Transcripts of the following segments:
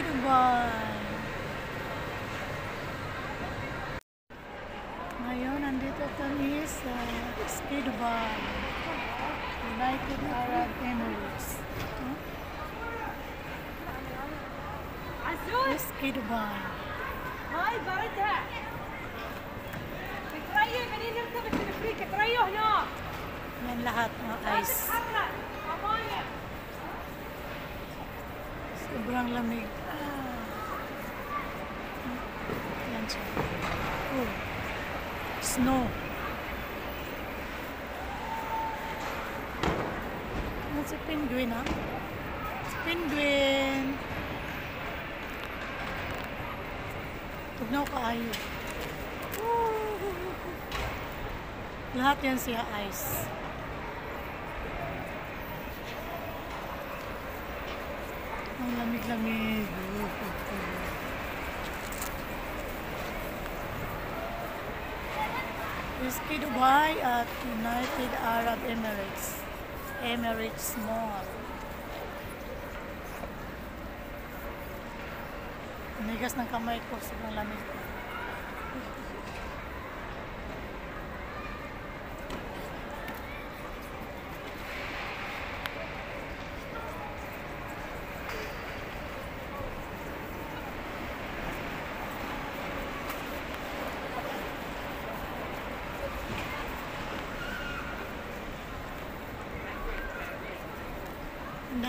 Dubai. Ngayon, nandito kami sa Ski Dubai. United Arab Emirates. Huh? عزوز Ski Dubai. هاي بردها تريا منين نرتبط في افريقيا تريا هناك Yan lahat mga لا ice. تتحرك امانه Sobrang lamig. Ah. Siya. Oh. Snow. Yan si penguin ha? Si penguin. Tugnaw kaayo. Woo! Lahat yan siya ice. Ang lamig-lamig. Whiskey Dubai at United Arab Emirates. Emirates Mall. Nigas ng kamay ko sa lamig ko.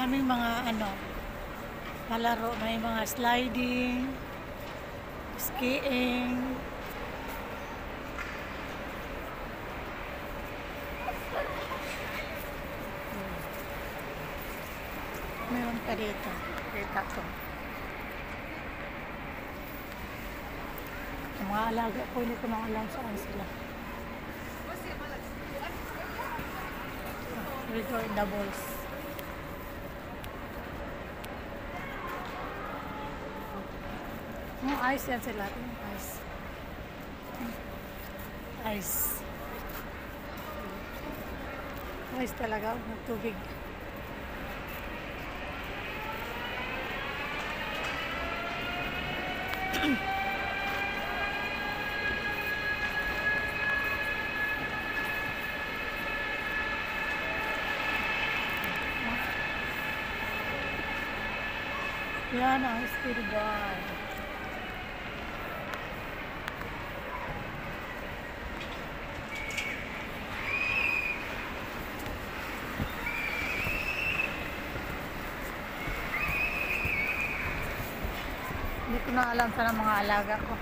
Ang daming mga ano, palaro. May mga sliding, skiing. Meron pa dito. Kita ko. Ang mga alaga ko, hindi ko na alam saan sila. Resort doubles. Yung ice yan sila. Yung ice. Ice. Ice talaga. Ng tubig. Yan ang Ski Dubai. Hindi ko na alam saan ang mga alaga ko.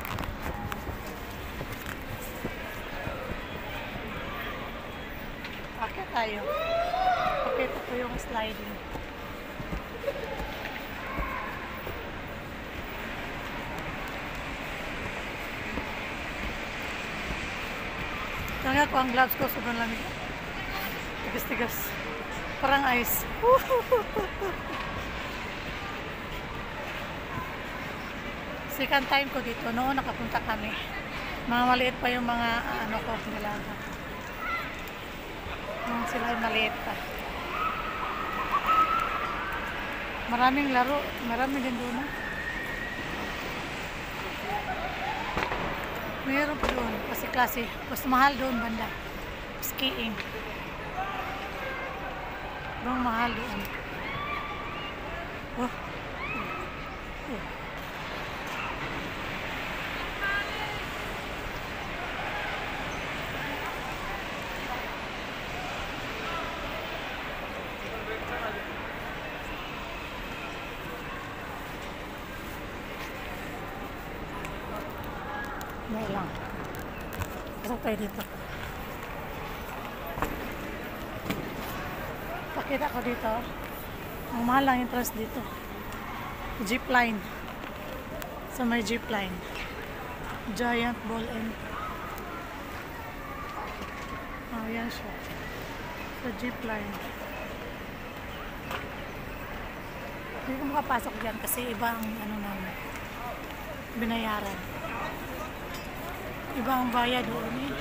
Akit tayo. Pakita ko yung sliding. Talaga ko ang gloves ko sobrang lamig. Tigas-tigas. Parang ice. Second time ko dito. Noon nakapunta kami. Mga maliit pa yung mga ano ko, nilaga. Nung sila ay maliit pa. Maraming laro. Marami din doon. Meron pa doon. Kasi klase. Mas mahal doon banda. Skiing. Doon mahal doon. Oh. Lang. Pasok tayo dito. Pakita ko dito. Ang mahal lang entrance dito. Jeep line. Sa may jeep line. Giant ball and Oh, yan siya. Sa jeep line. Hindi ko makapasok dyan kasi iba ang ano namin. Binayaran. Ibang bayad doon eh.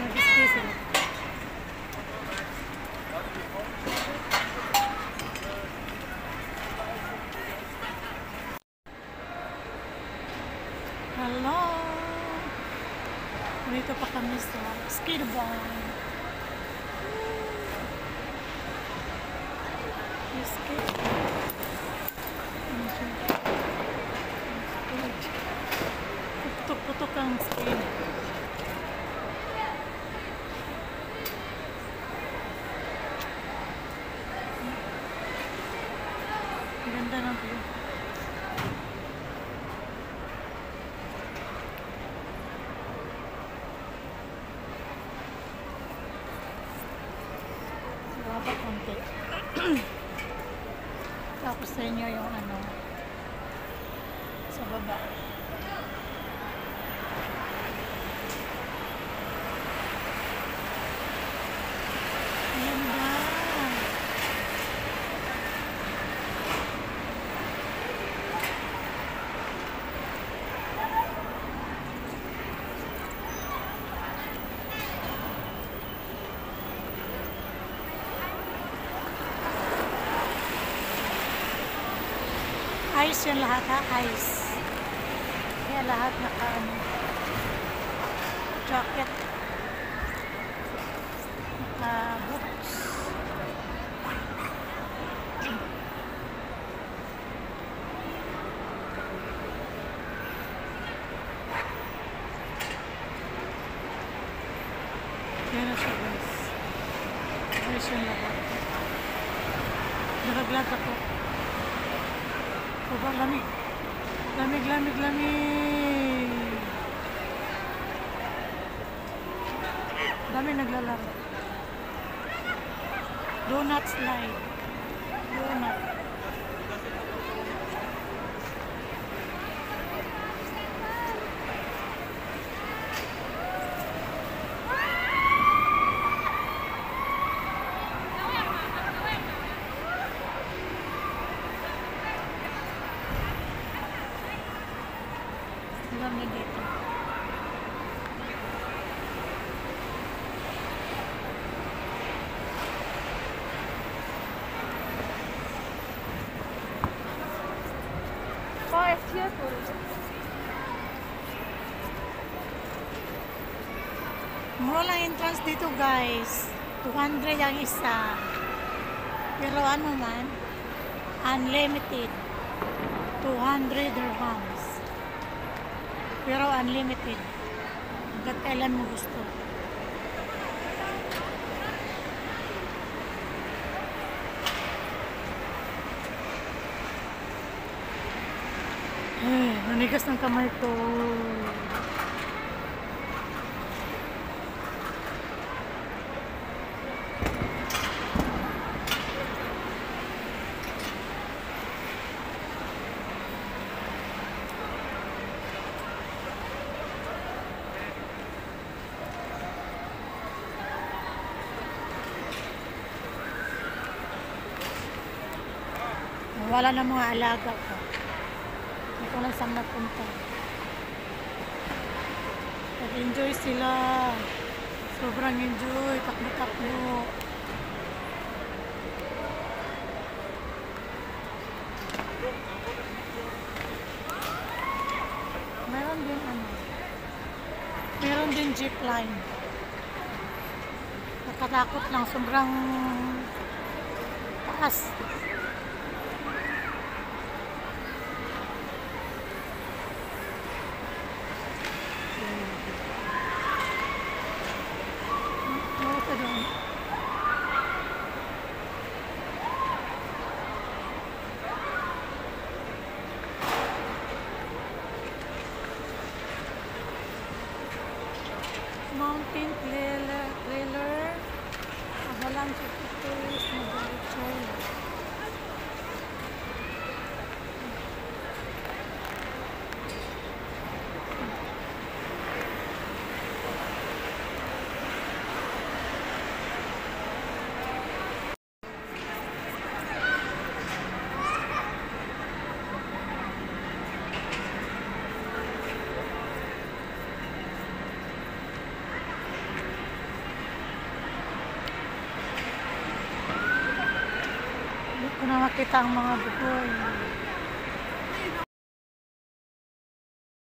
Nag-stay. Hello! Dito pa kami sa skateboard. Skateboard. Putok-putok ang skate. Ganda ng view. Baba konti. Tapos sa inyo yung ano sa baba. Ganda. Ayos yan lahat ha, ayos. Kaya lahat naka ano, jacket, naka boots. Yan na siya guys. Ayos yan lahat. Nakaglag ako. Baba, lamig. Lamig, lamig, lamig. Dami naglalaro. Donut slide. Donut. Lamig dito. Är det för Mura lang entrance dito guys. 200 ang isa. Pero ano man, unlimited. 200 dirhams. Pero unlimited. Hanggat kailan mo gusto. Ay, nanigas ng kamay ko. Wala na mga alaga ko. Hindi ko lang saan napunta. Nag-enjoy sila. Sobrang enjoy. Takbo-takbo. Meron din ano. Meron din jeep line. Nakatakot lang. Sobrang taas. hospital. Mountain Trailer, trailer Avalanche of Trailer. Makita ang mga bugoy.